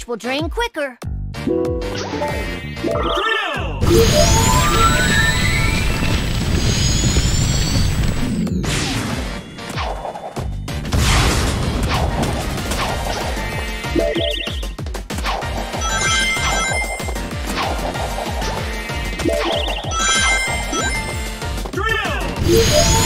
which will drain quicker. Drill!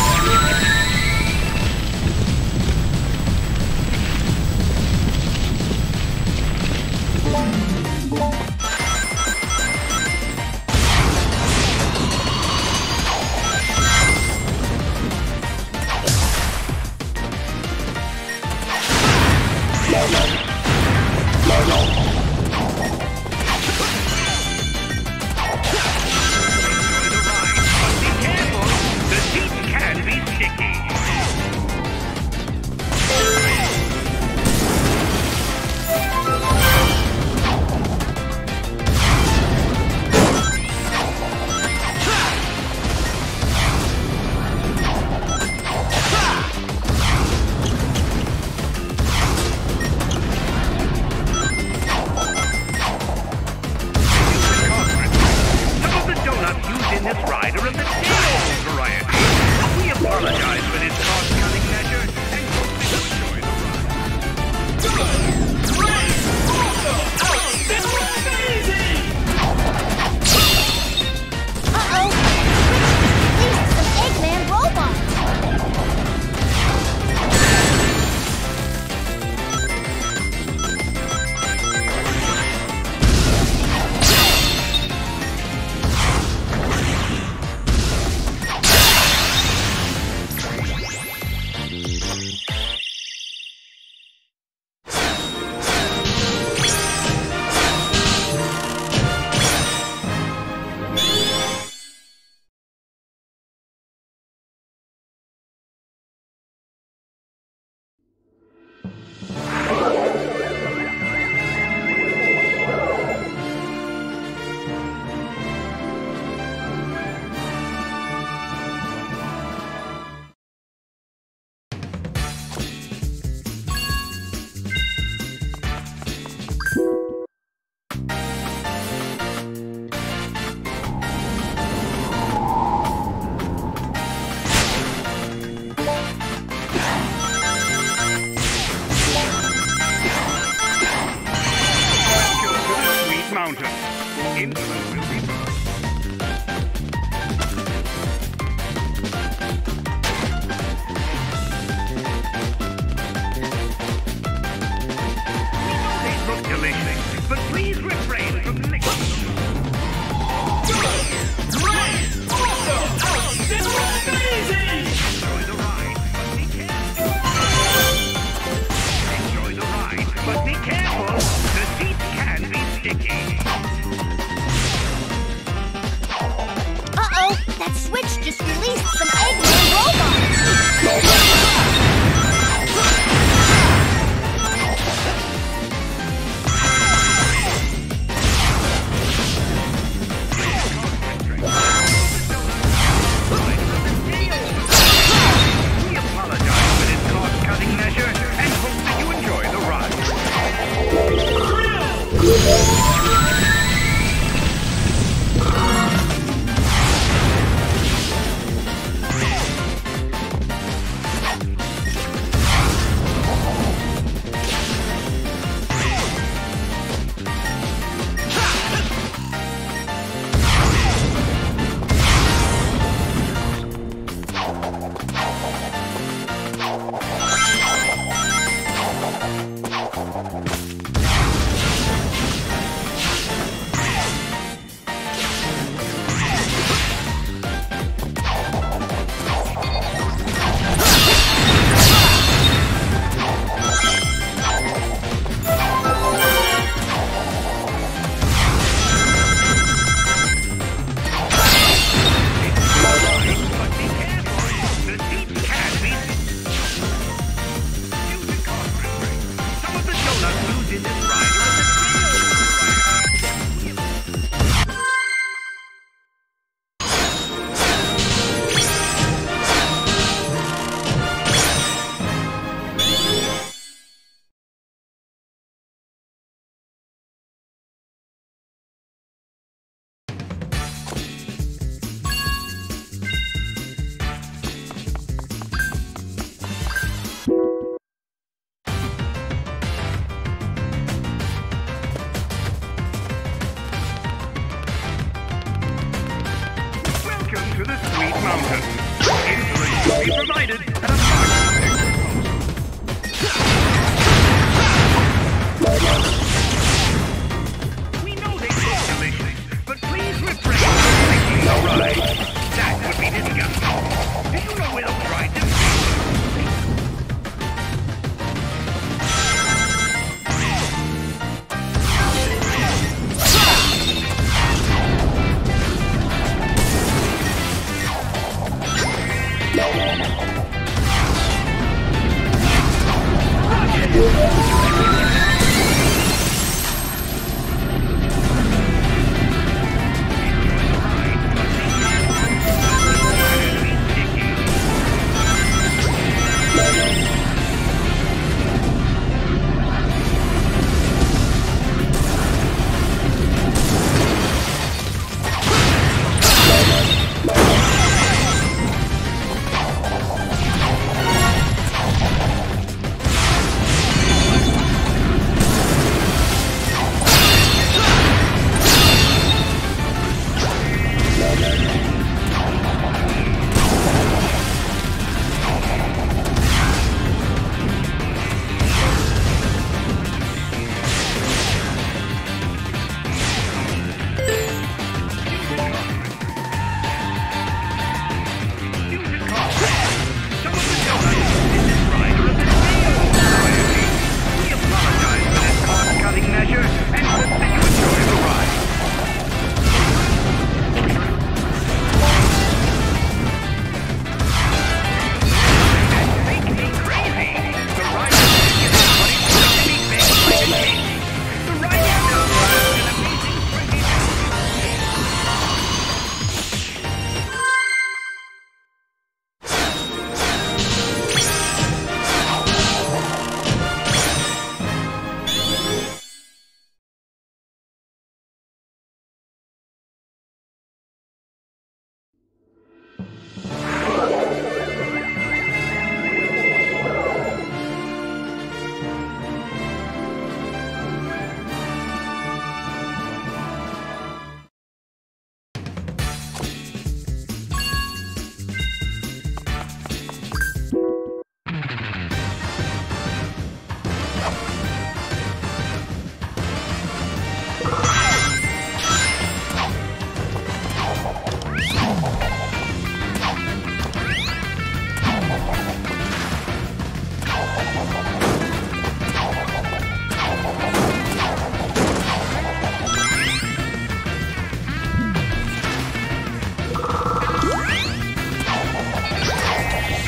Música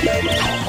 Laser!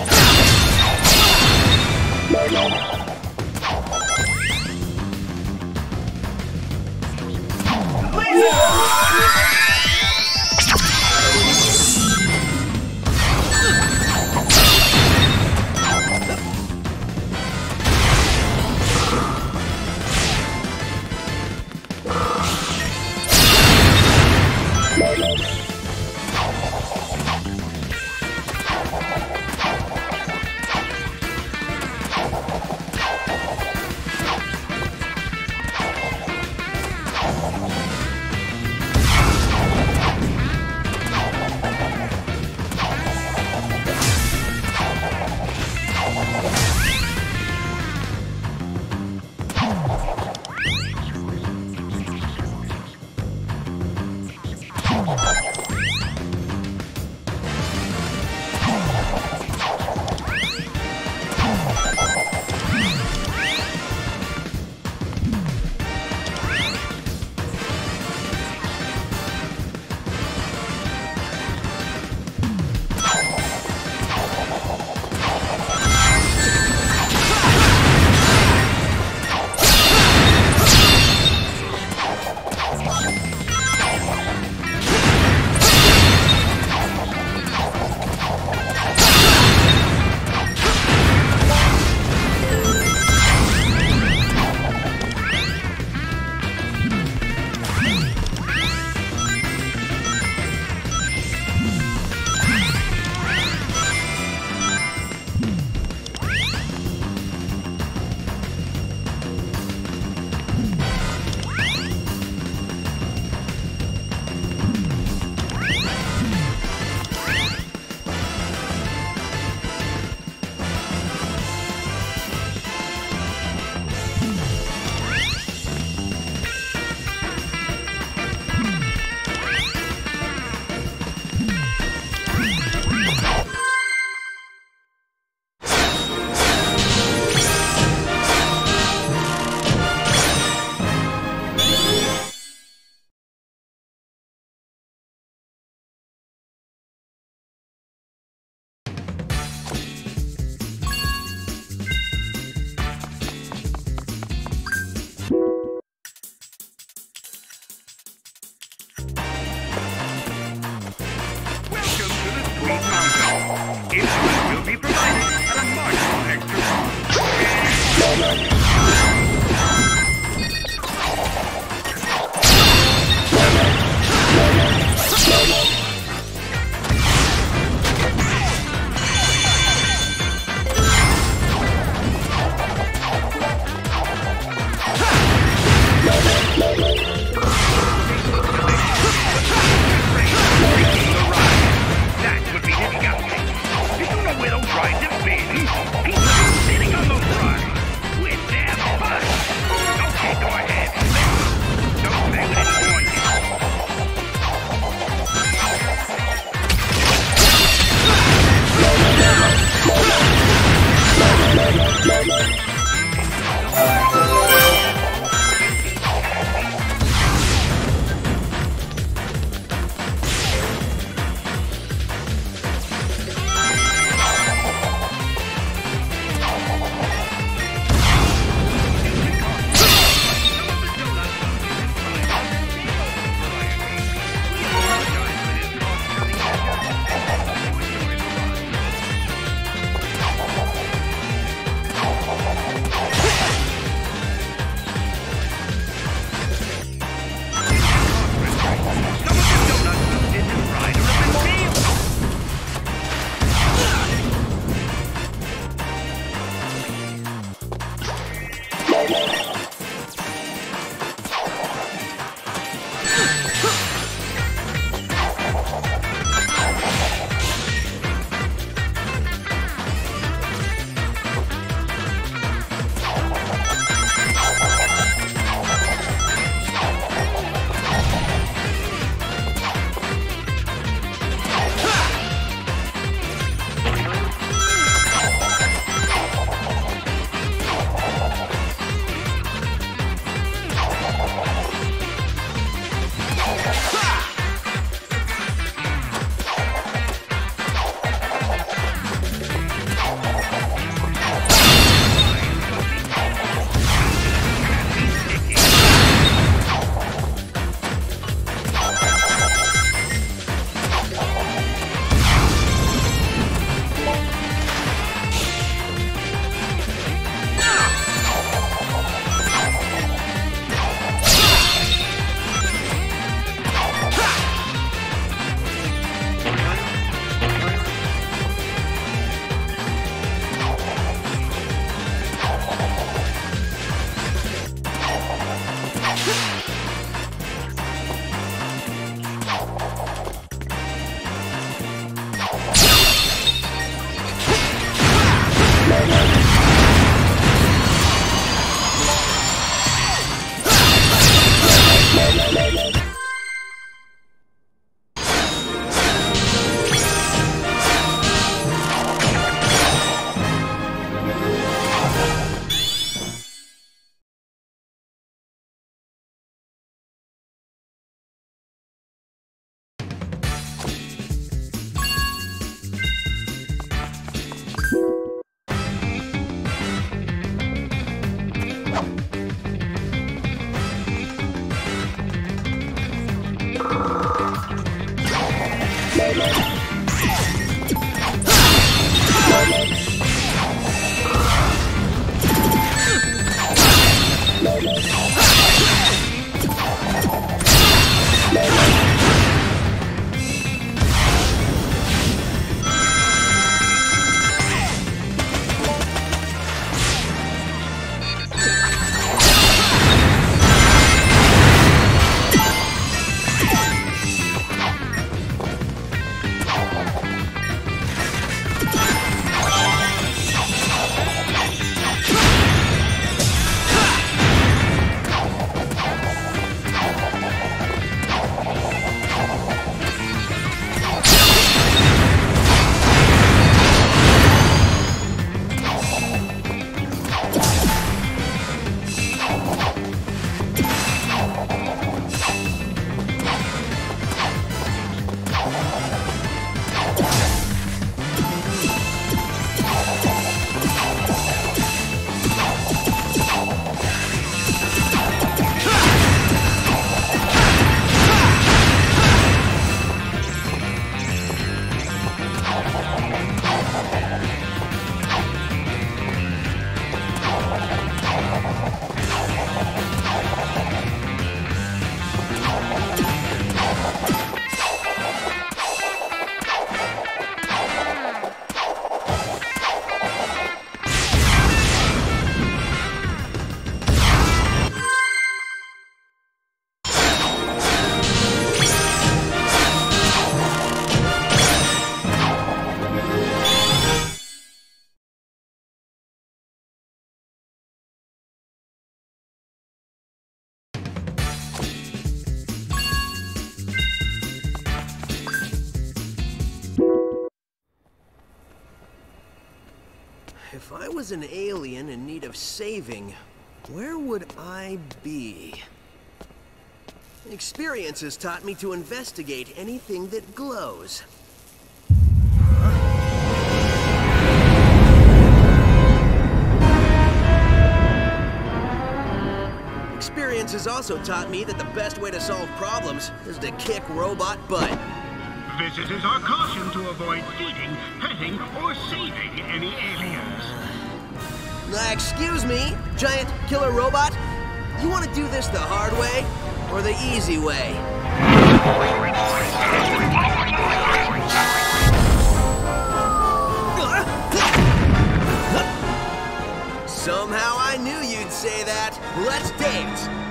Let's go. If I was an alien in need of saving, where would I be? Experience has taught me to investigate anything that glows. Experience has also taught me that the best way to solve problems is to kick robot butt. Visitors are cautioned to avoid feeding, petting, or saving any aliens. Uh, excuse me, giant killer robot? You want to do this the hard way or the easy way? Somehow I knew you'd say that. Let's dance.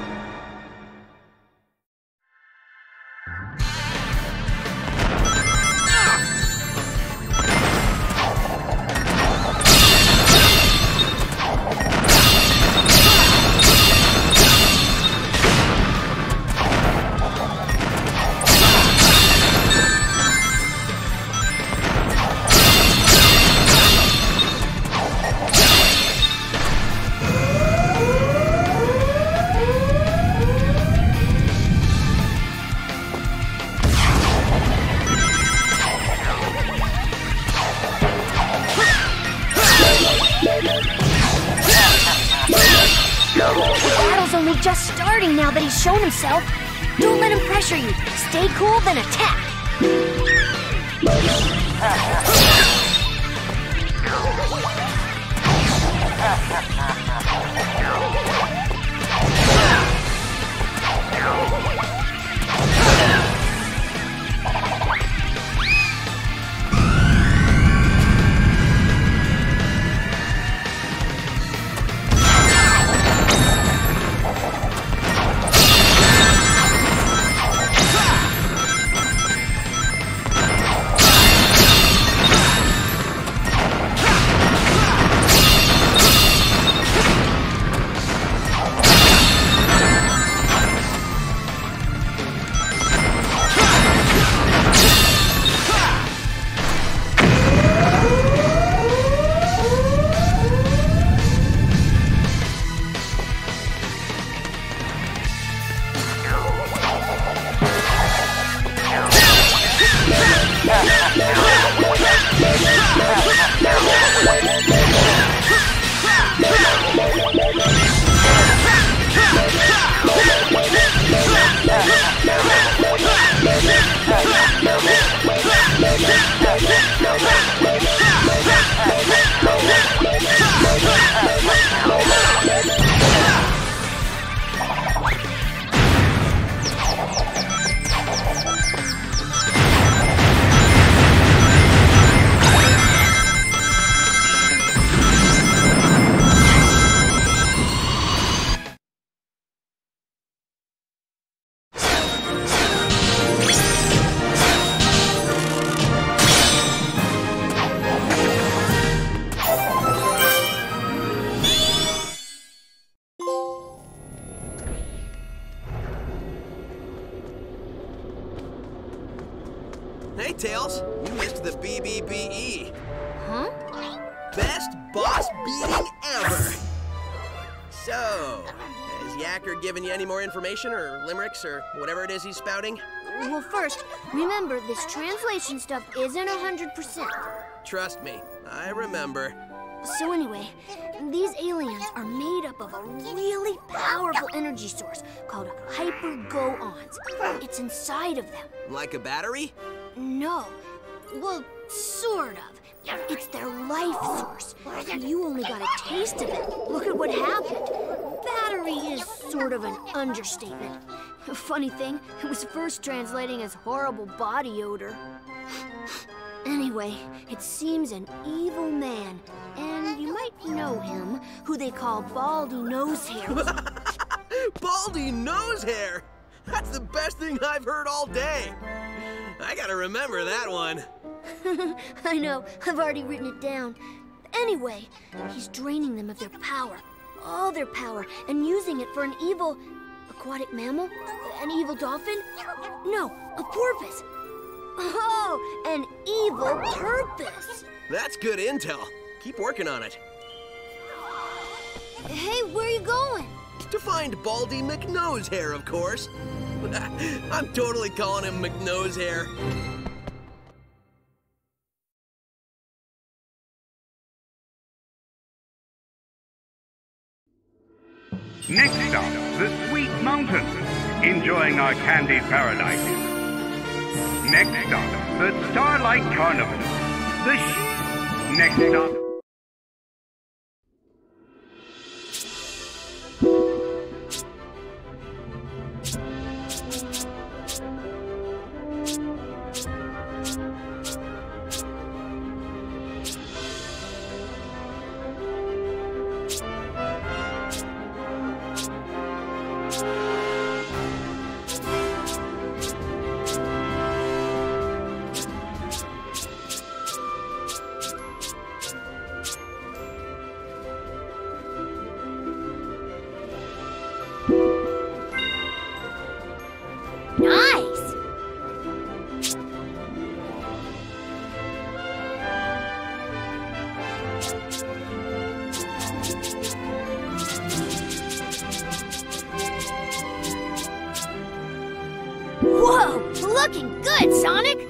Hey, Tails, you missed the BBBE. Huh? Best boss beating ever. So, has Yacker given you any more information or limericks or whatever it is he's spouting? Well, first, remember this translation stuff isn't 100%. Trust me, I remember. So, anyway, these aliens are made up of a really powerful energy source called hyper-go-ons. It's inside of them. Like a battery? No. Well, sort of. It's their life source. You only got a taste of it. Look at what happened. Battery is sort of an understatement. Funny thing, it was first translating as horrible body odor. Anyway, it seems an evil man, and you might know him, who they call Baldy Nosehair. Baldy nose hair! That's the best thing I've heard all day. I gotta remember that one. I know, I've already written it down. Anyway, he's draining them of their power, all their power, and using it for an evil aquatic mammal? An evil dolphin? No, a porpoise. Oh, an evil purpose. That's good intel. keep working on it. Hey, where are you going? To find Baldy McNosehair, of course. I'm totally calling him McNose Hair. Next stop, the Sweet Mountains. Enjoying our candy paradise. Next stop, the Starlight Carnival. The Next stop. Looking good, Sonic!